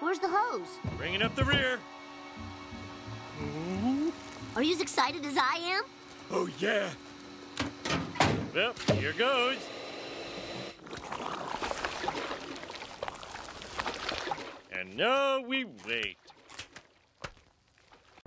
Where's the hose? Bringing up the rear. Mm-hmm. Are you as excited as I am? Oh, yeah. Well, here goes. And now we wait.